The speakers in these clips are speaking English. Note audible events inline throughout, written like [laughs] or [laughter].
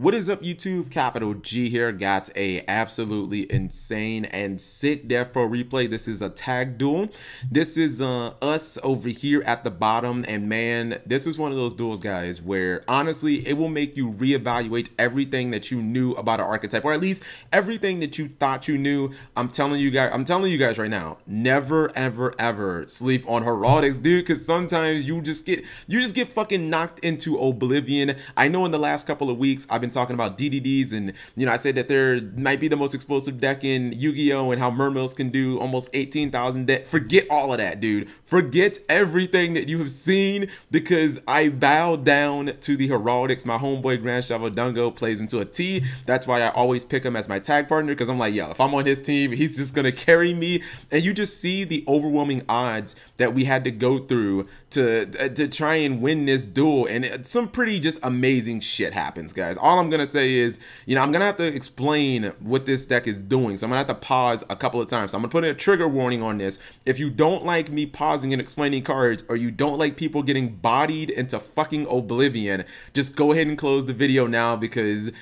What is up YouTube? Capital G here. Got a absolutely insane and sick DevPro replay. This is a tag duel. This is uh, us over here at the bottom. And man, this is one of those duels, guys, where honestly, it will make you reevaluate everything that you knew about an archetype, or at least everything that you thought you knew. I'm telling you guys, I'm telling you guys right now, never, ever, ever sleep on heraldics, dude, because sometimes you just get you just get fucking knocked into oblivion. I know in the last couple of weeks I've been been talking about DDDs, and you know, I said that there might be the most explosive deck in Yu-Gi-Oh, and how Mermails can do almost 18,000 deck. Forget all of that, dude. Forget everything that you have seen because I bow down to the Heraldics. My homeboy Grand Chavo Dungo plays him to a T. That's why I always pick him as my tag partner because I'm like, yo, if I'm on his team, he's just gonna carry me. And you just see the overwhelming odds that we had to go through to uh, to try and win this duel, and some pretty just amazing shit happens, guys. I'm gonna say is, you know, I'm gonna have to explain what this deck is doing. So I'm gonna have to pause a couple of times. So I'm gonna put in a trigger warning on this. If you don't like me pausing and explaining cards, or you don't like people getting bodied into fucking oblivion, just go ahead and close the video now because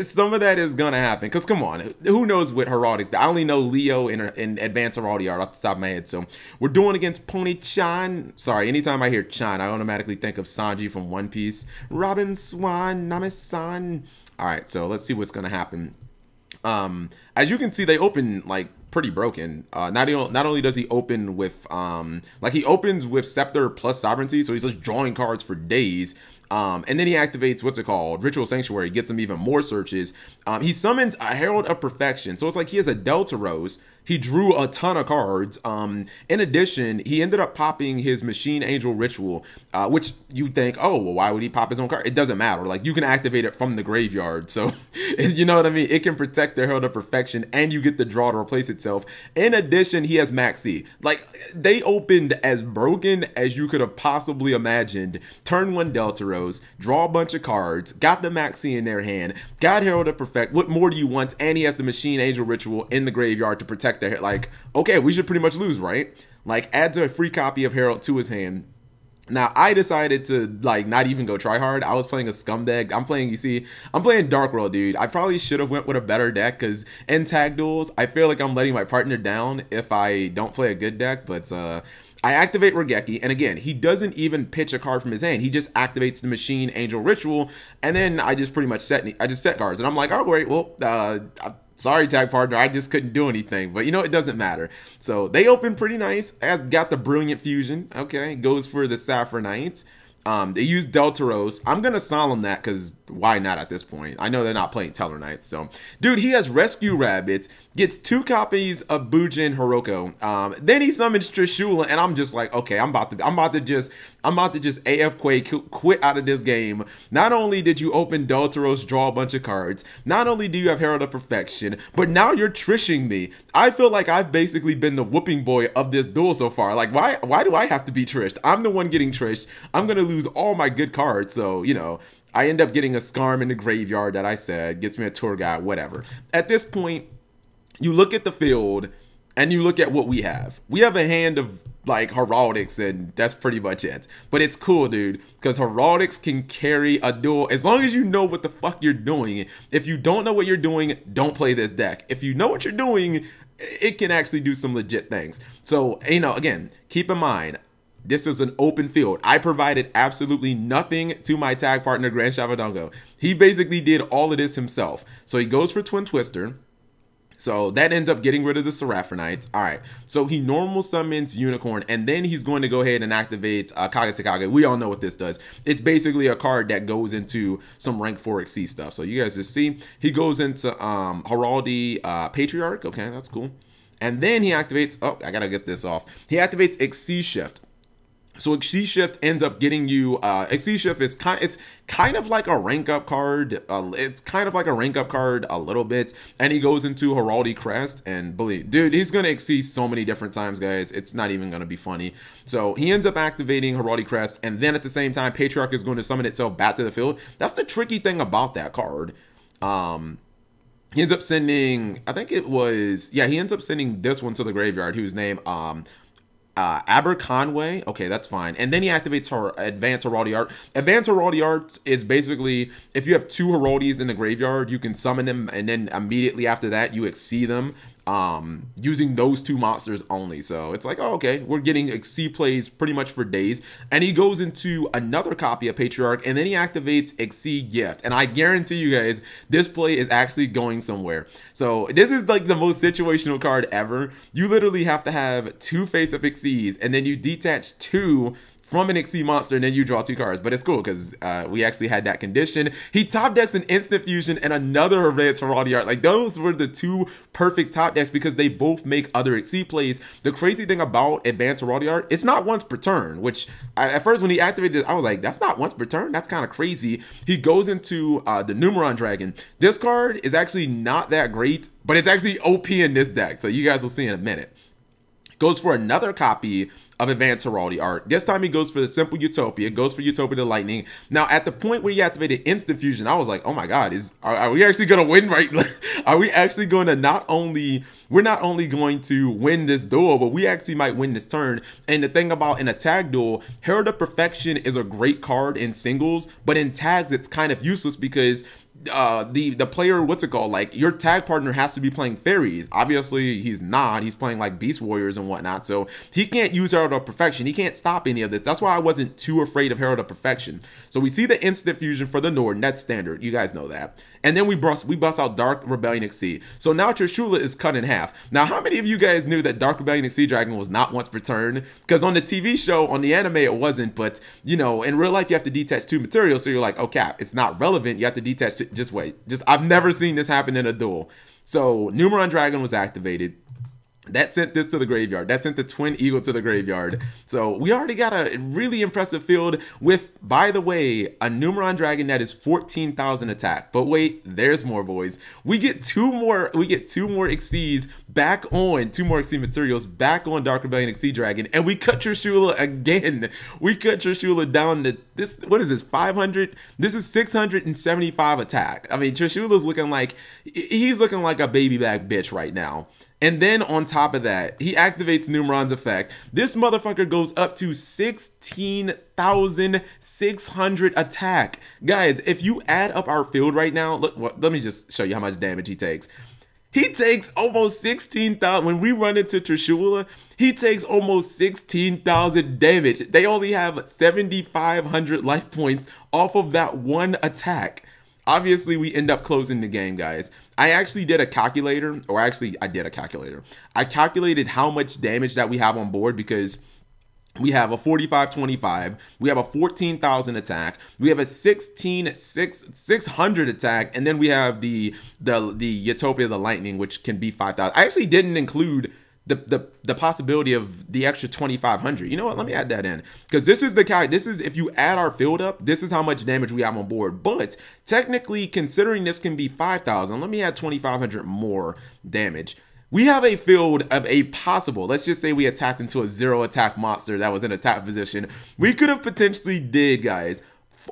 some of that is gonna happen. Cause come on, who knows what heraldics? I only know Leo and, and Advanced Heraldi are off the top of my head. So we're doing against Pony Chan. Sorry, anytime I hear Chan, I automatically think of Sanji from One Piece. Robin Swan, Namisan. All right, so let's see what's gonna happen. Um, as you can see, they open like pretty broken. Uh, not not only does he open with um like he opens with Scepter plus Sovereignty, so he's just drawing cards for days. Um, and then he activates what's it called? Ritual Sanctuary, gets him even more searches. Um, he summons a Herald of Perfection. So it's like he has a Delta Rose he drew a ton of cards. Um, in addition, he ended up popping his Machine Angel Ritual, uh, which you think, oh, well, why would he pop his own card? It doesn't matter. Like you can activate it from the graveyard, so [laughs] you know what I mean. It can protect the Herald of Perfection, and you get the draw to replace itself. In addition, he has Maxi. Like they opened as broken as you could have possibly imagined. Turn one Delta Rose, draw a bunch of cards, got the Maxi in their hand, got Herald of Perfect. What more do you want? And he has the Machine Angel Ritual in the graveyard to protect their like okay we should pretty much lose right like adds a free copy of herald to his hand now I decided to like not even go try hard. I was playing a scum deck. I'm playing, you see, I'm playing Dark World, dude. I probably should have went with a better deck because in tag duels, I feel like I'm letting my partner down if I don't play a good deck. But uh, I activate Raigeki, and again, he doesn't even pitch a card from his hand. He just activates the Machine Angel Ritual, and then I just pretty much set I just set cards, and I'm like, oh great, well, uh, sorry tag partner i just couldn't do anything but you know it doesn't matter. So they open pretty nice. Got the brilliant fusion. Okay goes for the Seraphinites um, they use Delta Rose. I'm gonna solemn that because why not at this point? I know they're not playing Tellarknights, So, dude, he has Rescue Rabbits, gets two copies of Bujin Hiroko. Um, then he summons Trishula, and I'm just like, okay, I'm about to, I'm about to just, I'm about to just AF Quake quit out of this game. Not only did you open Delta Rose, draw a bunch of cards, not only do you have Herald of Perfection, but now you're trishing me. I feel like I've basically been the whooping boy of this duel so far. Like, why, why do I have to be trished? I'm the one getting trished. I'm gonna lose all my good cards. So, you know, I end up getting a Scarm in the graveyard that I said gets me a tour guide, whatever. At this point, you look at the field and you look at what we have. We have a hand of like heraldics and that's pretty much it. But it's cool, dude, because heraldics can carry a duel as long as you know what the fuck you're doing. If you don't know what you're doing, don't play this deck. If you know what you're doing, it can actually do some legit things. So, you know, again, keep in mind, this is an open field. I provided absolutely nothing to my tag partner, Grand Shavadongo. He basically did all of this himself. So he goes for Twin Twister. So that ends up getting rid of the Seraphinites. All right. So he normal summons Unicorn, and then he's going to go ahead and activate uh, Kage We all know what this does. It's basically a card that goes into some rank 4 XC stuff. So you guys just see, he goes into um, Heraldry uh, Patriarch. Okay, that's cool. And then he activates, oh, I gotta get this off. He activates XC Shift. So XC Shift ends up getting you. Uh, XC Shift is kind. It's kind of like a rank up card. Uh, it's kind of like a rank up card a little bit. And he goes into Heraldry Crest, and believe, dude, he's gonna exceed so many different times, guys. It's not even gonna be funny. So he ends up activating Heraldry Crest, and then at the same time, Patriarch is going to summon itself back to the field. That's the tricky thing about that card. Um, he ends up sending i think it was yeah he ends up sending this one to the graveyard whose name um uh, Aberconway. Okay, that's fine. And then he activates her Advanced Heraldry Art. Advanced Heraldry Art is basically if you have two Heraldies in the graveyard, you can summon them, and then immediately after that, you exceed them um using those two monsters only. So it's like oh okay we're getting c plays pretty much for days. And he goes into another copy of patriarch and then he activates exceed gift. And i guarantee you guys this play is actually going somewhere. So this is like the most situational card ever. You literally have to have two face of exceeds and then you detach two from an Exceed monster, and then you draw two cards. But it's cool because uh, we actually had that condition. He top decks an Instant Fusion and another Advanced Heraldry Art. Like those were the two perfect top decks because they both make other Exceed plays. The crazy thing about Advanced Heraldry Art, it's not once per turn, which I, at first when he activated it, I was like, that's not once per turn. That's kind of crazy. He goes into uh, the Numeron Dragon. This card is actually not that great, but it's actually OP in this deck. So you guys will see in a minute. Goes for another copy of Advanced Heraldry Art. This time he goes for the Simple Utopia, goes for Utopia the Lightning. Now, at the point where he activated Instant Fusion, I was like, oh my god, is are, are we actually gonna win right? [laughs] are we actually going to not only we're not only going to win this duel, but we actually might win this turn. And the thing about an attack duel, Herald of Perfection is a great card in singles, but in tags it's kind of useless because uh the the player what's it called? Like your tag partner has to be playing fairies. Obviously he's not. He's playing like beast warriors and whatnot. So he can't use herald of perfection. He can't stop any of this. That's why i wasn't too afraid of herald of perfection. So we see the instant fusion for the nord that's standard. You guys know that. And then we bust we bust out dark rebellion exceed so now trishula is cut in half. Now how many of you guys knew that dark rebellion exceed dragon was not once returned? Because on the tv show on the anime it wasn't. But you know in real life you have to detach two materials. So you're like okay it's not relevant. You have to detach just wait. Just I've never seen this happen in a duel. So Numeron Dragon was activated. That sent this to the graveyard. That sent the Twin Eagle to the graveyard. So we already got a really impressive field with, by the way, a Numeron Dragon that is 14,000 attack. But wait, there's more, boys. We get two more, we get two more Exceeds back on, two more Exceed materials back on Dark Rebellion Exceed Dragon. And we cut Trishula again. [laughs] We cut Trishula down to this, what is this, 500? This is 675 attack. I mean, Trishula's looking like, he's looking like a baby back bitch right now. And then on top of that, he activates Numeron's effect. This motherfucker goes up to 16,600 attack. Guys, if you add up our field right now, look, well, let me just show you how much damage he takes. He takes almost 16,000. When we run into Trishula, he takes almost 16,000 damage. They only have 7,500 life points off of that one attack. Obviously, we end up closing the game, guys. I actually did a calculator, or actually, I did a calculator. I calculated how much damage that we have on board because we have a 45 25 we have a 14,000 attack we have a 16 6 600 attack and then we have the the the utopia the lightning which can be 5000 i actually didn't include the the the possibility of the extra 2500 you know what? Let me add that in. Because this is the kind this is if you add our field up this is how much damage we have on board. But technically considering this can be 5000 let me add 2500 more damage. We have a field of a possible let's just say we attacked into a zero attack monster that was in attack position. We could have potentially did guys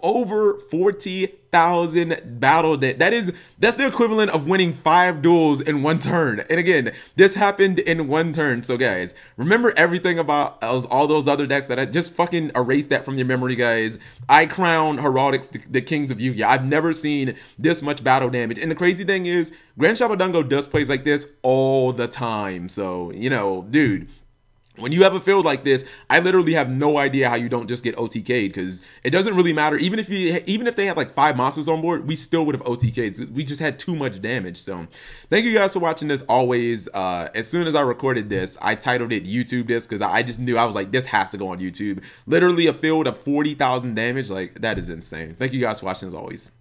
over 40,000 battle that that is that's the equivalent of winning 5 duels in one turn. And again, this happened in one turn. So guys, remember everything about all those other decks that I just fucking erase that from your memory guys. I crown Heraldics the, the kings of Yu-Gi-Oh. I've never seen this much battle damage. And the crazy thing is, Grand Shabadungo does plays like this all the time. So, you know, dude, when you have a field like this, I literally have no idea how you don't just get OTK'd because it doesn't really matter. Even if you, even if they had like five monsters on board, we still would have OTK'd. We just had too much damage. So, thank you guys for watching this. Always, uh, as soon as I recorded this, I titled it YouTube this because I just knew I was like, this has to go on YouTube. Literally a field of forty thousand damage, like that is insane. Thank you guys for watching as always.